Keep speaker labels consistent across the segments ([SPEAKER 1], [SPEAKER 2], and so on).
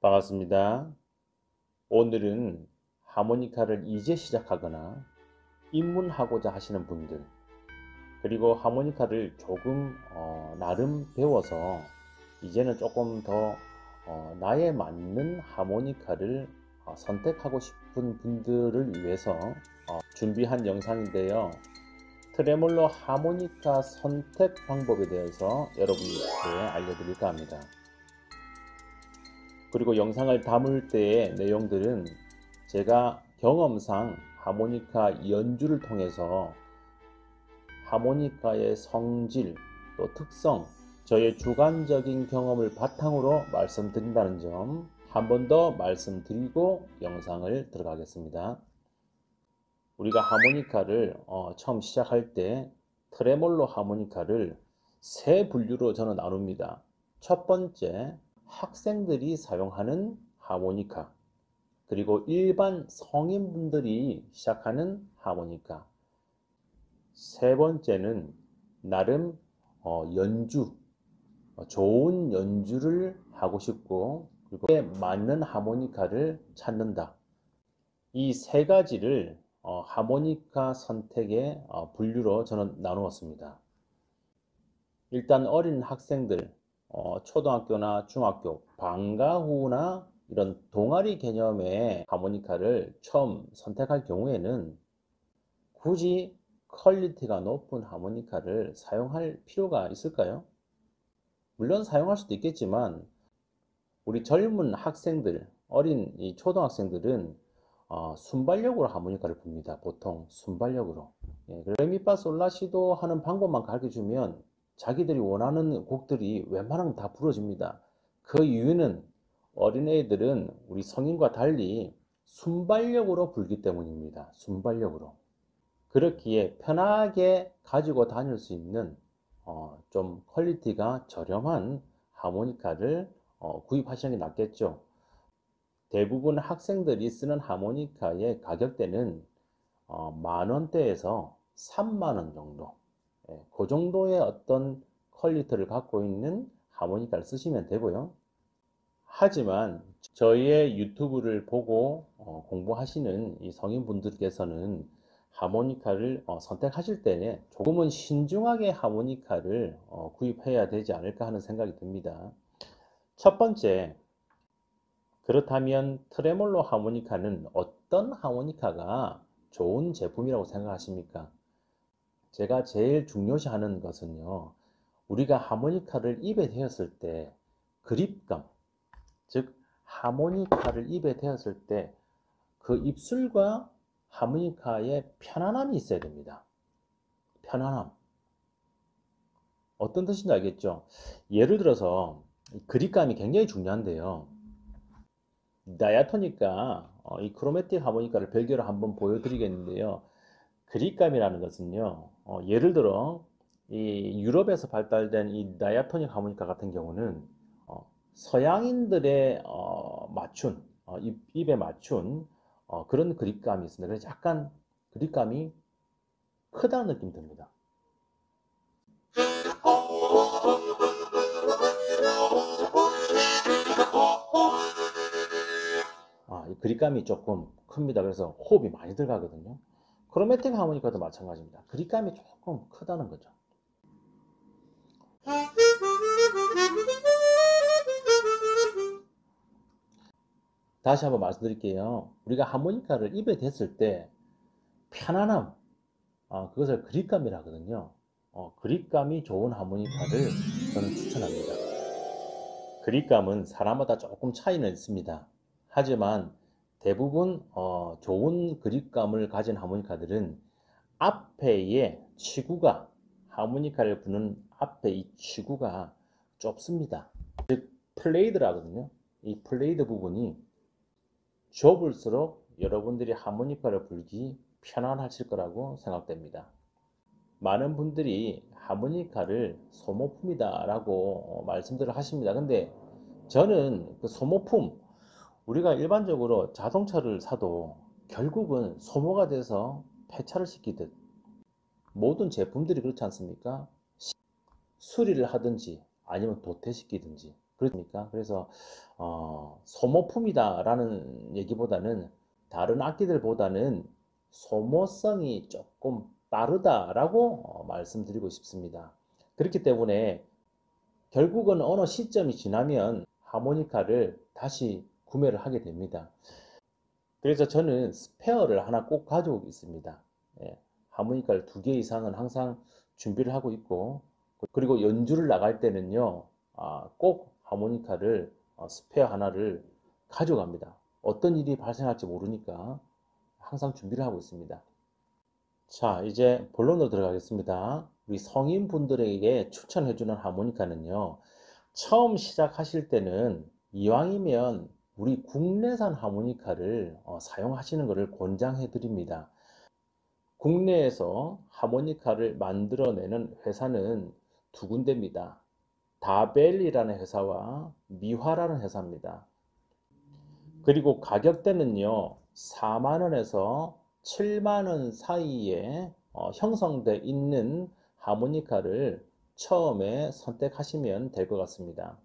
[SPEAKER 1] 반갑습니다. 오늘은 하모니카를 이제 시작하거나 입문하고자 하시는 분들 그리고 하모니카를 조금 어, 나름 배워서 이제는 조금 더 어, 나에 맞는 하모니카를 어, 선택하고 싶은 분들을 위해서 어, 준비한 영상인데요. 트레몰로 하모니카 선택 방법에 대해서 여러분께 알려드릴까 합니다. 그리고 영상을 담을 때의 내용들은 제가 경험상 하모니카 연주를 통해서 하모니카의 성질 또 특성 저의 주관적인 경험을 바탕으로 말씀드린다는 점 한 번 더 말씀드리고 영상을 들어가겠습니다. 우리가 하모니카를 어, 처음 시작할 때 트레몰로 하모니카를 세 분류로 저는 나눕니다. 첫 번째 학생들이 사용하는 하모니카 그리고 일반 성인분들이 시작하는 하모니카. 세 번째는 나름 어, 연주 어, 좋은 연주를 하고 싶고 그리고 맞는 하모니카를 찾는다. 이 세 가지를 어, 하모니카 선택의 어, 분류로 저는 나누었습니다. 일단 어린 학생들 어, 초등학교나 중학교, 방과 후나 이런 동아리 개념의 하모니카를 처음 선택할 경우에는 굳이 퀄리티가 높은 하모니카를 사용할 필요가 있을까요? 물론 사용할 수도 있겠지만 우리 젊은 학생들, 어린 이 초등학생들은 어, 순발력으로 하모니카를 붑니다. 보통 순발력으로. 예, 레미파솔라시도 하는 방법만 가르쳐주면 자기들이 원하는 곡들이 웬만하면 다 부러집니다. 그 이유는 어린애들은 우리 성인과 달리 순발력으로 불기 때문입니다. 순발력으로. 그렇기에 편하게 가지고 다닐 수 있는 어, 좀 퀄리티가 저렴한 하모니카를 어, 구입하시는 게 낫겠죠. 대부분 학생들이 쓰는 하모니카의 가격대는 어, 만 원대에서 3만 원 정도 예, 그 정도의 어떤 퀄리티를 갖고 있는 하모니카를 쓰시면 되고요. 하지만 저희의 유튜브를 보고 어, 공부하시는 이 성인분들께서는 하모니카를 어, 선택하실 때는 조금은 신중하게 하모니카를 어, 구입해야 되지 않을까 하는 생각이 듭니다. 첫 번째, 그렇다면 트레몰로 하모니카는 어떤 하모니카가 좋은 제품이라고 생각하십니까? 제가 제일 중요시하는 것은요. 우리가 하모니카를 입에 대었을 때 그립감, 즉 하모니카를 입에 대었을 때 그 입술과 하모니카의 편안함이 있어야 됩니다. 편안함. 어떤 뜻인지 알겠죠? 예를 들어서 그립감이 굉장히 중요한데요. 다이아토니까 어, 이 크로매틱 하모니카를 별개로 한번 보여드리겠는데요. 그립감이라는 것은요. 어, 예를 들어 이 유럽에서 발달된 이 다이아토닉 하모니카 같은 경우는 어, 서양인들의 어, 맞춘 어, 입, 입에 맞춘 어, 그런 그립감이 있습니다. 그래서 약간 그립감이 크다는 느낌 듭니다. 아, 이 그립감이 조금 큽니다. 그래서 호흡이 많이 들어가거든요. 크로매틱 하모니카도 마찬가지입니다. 그립감이 조금 크다는 거죠. 다시 한번 말씀드릴게요. 우리가 하모니카를 입에 댔을 때 편안함, 어, 그것을 그립감이라 하거든요. 어, 그립감이 좋은 하모니카를 저는 추천합니다. 그립감은 사람마다 조금 차이는 있습니다. 하지만 대부분 어, 좋은 그립감을 가진 하모니카들은 앞에의 치구가 하모니카를 부는 앞에 이 치구가 좁습니다. 즉 플레이드라거든요. 이 플레이드 부분이 좁을수록 여러분들이 하모니카를 불기 편안하실 거라고 생각됩니다. 많은 분들이 하모니카를 소모품이다 라고 말씀들을 하십니다. 근데 저는 그 소모품 우리가 일반적으로 자동차를 사도 결국은 소모가 돼서 폐차를 시키듯 모든 제품들이 그렇지 않습니까? 수리를 하든지 아니면 도태시키든지 그렇습니까? 그래서 어, 소모품이다라는 얘기보다는 다른 악기들보다는 소모성이 조금 빠르다라고 어, 말씀드리고 싶습니다. 그렇기 때문에 결국은 어느 시점이 지나면 하모니카를 다시 구매를 하게 됩니다. 그래서 저는 스페어를 하나 꼭 가지고 있습니다. 예, 하모니카를 두 개 이상은 항상 준비를 하고 있고 그리고 연주를 나갈 때는요 아, 꼭 하모니카를 어, 스페어 하나를 가져갑니다. 어떤 일이 발생할지 모르니까 항상 준비를 하고 있습니다. 자 이제 본론으로 들어가겠습니다. 우리 성인분들에게 추천해주는 하모니카는요 처음 시작하실 때는 이왕이면 우리 국내산 하모니카를 어, 사용하시는 것을 권장해 드립니다. 국내에서 하모니카를 만들어내는 회사는 두 군데입니다. 다벨리라는 회사와 미화라는 회사입니다. 그리고 가격대는요, 4만원에서 7만원 사이에 어, 형성되어 있는 하모니카를 처음에 선택하시면 될 것 같습니다.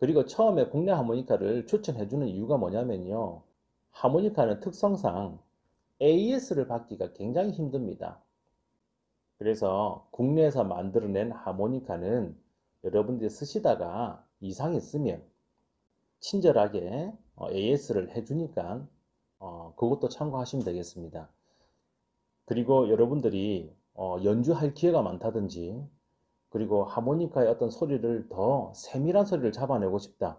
[SPEAKER 1] 그리고 처음에 국내 하모니카를 추천해주는 이유가 뭐냐면요. 하모니카는 특성상 AS를 받기가 굉장히 힘듭니다. 그래서 국내에서 만들어낸 하모니카는 여러분들이 쓰시다가 이상이 있으면 친절하게 AS를 해주니까 어, 그것도 참고하시면 되겠습니다. 그리고 여러분들이 어, 연주할 기회가 많다든지 그리고 하모니카의 어떤 소리를 더 세밀한 소리를 잡아내고 싶다.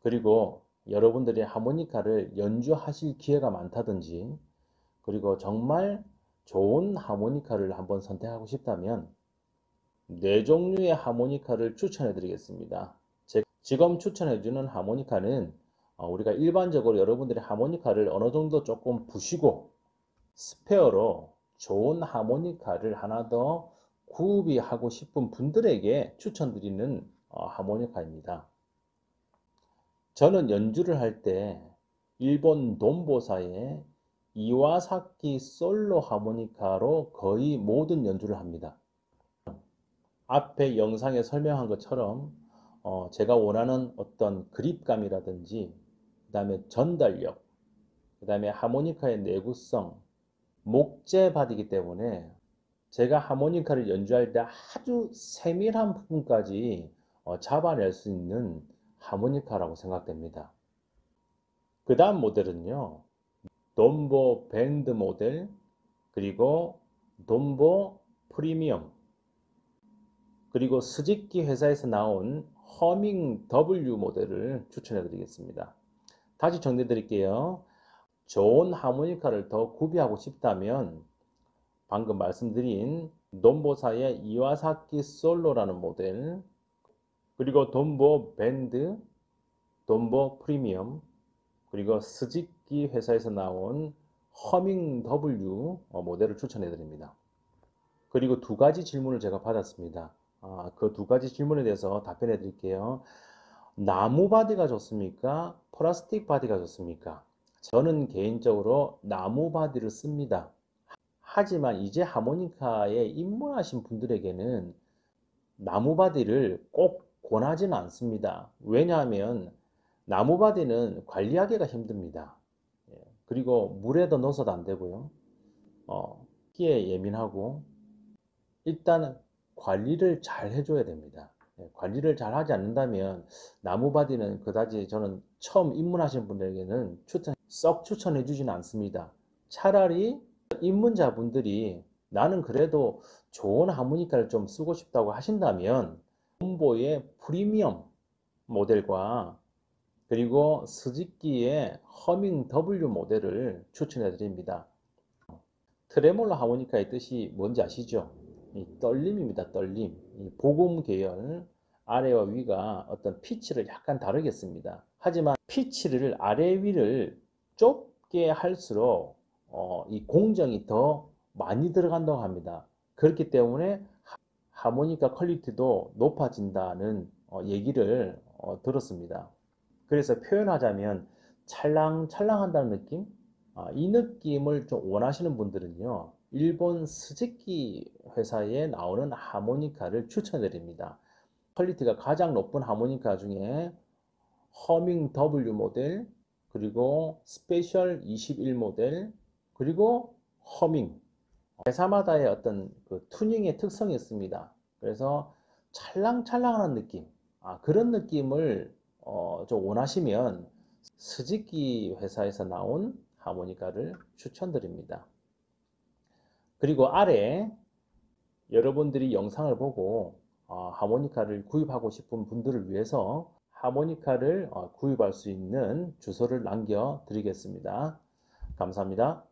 [SPEAKER 1] 그리고 여러분들이 하모니카를 연주하실 기회가 많다든지 그리고 정말 좋은 하모니카를 한번 선택하고 싶다면 네 종류의 하모니카를 추천해 드리겠습니다. 지금 추천해 주는 하모니카는 어, 우리가 일반적으로 여러분들이 하모니카를 어느 정도 조금 부시고 스페어로 좋은 하모니카를 하나 더 구비하고 싶은 분들에게 추천드리는 어, 하모니카입니다. 저는 연주를 할 때 일본 돈보사의 이와사키 솔로 하모니카로 거의 모든 연주를 합니다. 앞에 영상에 설명한 것처럼 어, 제가 원하는 어떤 그립감이라든지 그 다음에 전달력 그 다음에 하모니카의 내구성 목재 바디이기 때문에 제가 하모니카를 연주할 때 아주 세밀한 부분까지 어, 잡아낼 수 있는 하모니카라고 생각됩니다. 그 다음 모델은요. 돈보 밴드 모델 그리고 돈보 프리미엄 그리고 스즈키 회사에서 나온 허밍 W 모델을 추천해 드리겠습니다. 다시 정리해 드릴게요. 좋은 하모니카를 더 구비하고 싶다면 방금 말씀드린 톰보사의 이와사키 솔로라는 모델 그리고 톰보 밴드, 톰보 프리미엄 그리고 스즈키 회사에서 나온 허밍 W 모델을 추천해 드립니다. 그리고 두 가지 질문을 제가 받았습니다. 아, 그 두 가지 질문에 대해서 답변해 드릴게요. 나무 바디가 좋습니까? 플라스틱 바디가 좋습니까? 저는 개인적으로 나무 바디를 씁니다. 하지만 이제 하모니카에 입문하신 분들에게는 나무 바디를 꼭 권하지는 않습니다. 왜냐하면 나무 바디는 관리하기가 힘듭니다. 예, 그리고 물에도 넣어서도 안 되고요. 어, 습기에 예민하고 일단 관리를 잘 해줘야 됩니다. 예, 관리를 잘 하지 않는다면 나무 바디는 그다지 저는 처음 입문하신 분들에게는 추천 썩 추천해 주지는 않습니다. 차라리 입문자분들이 나는 그래도 좋은 하모니카를 좀 쓰고 싶다고 하신다면 콤보의 프리미엄 모델과 그리고 스즈키의 허밍 W 모델을 추천해 드립니다. 트레몰로 하모니카의 뜻이 뭔지 아시죠? 이 떨림입니다. 떨림. 이 복음 계열 아래와 위가 어떤 피치를 약간 다르겠습니다. 하지만 피치를 아래 위를 좁게 할수록 어, 이 공정이 더 많이 들어간다고 합니다. 그렇기 때문에 하모니카 퀄리티도 높아진다는 어, 얘기를 어, 들었습니다. 그래서 표현하자면 찰랑찰랑한다는 느낌? 아, 이 느낌을 좀 원하시는 분들은요. 일본 스즈키 회사에 나오는 하모니카를 추천드립니다. 퀄리티가 가장 높은 하모니카 중에 허밍 W 모델, 그리고 스페셜 21 모델, 그리고 허밍. 회사마다의 어떤 그 튜닝의 특성이 있습니다. 그래서 찰랑찰랑하는 느낌, 아, 그런 느낌을 어, 좀 원하시면 스즈키 회사에서 나온 하모니카를 추천드립니다. 그리고 아래 여러분들이 영상을 보고 어, 하모니카를 구입하고 싶은 분들을 위해서 하모니카를 어, 구입할 수 있는 주소를 남겨 드리겠습니다. 감사합니다.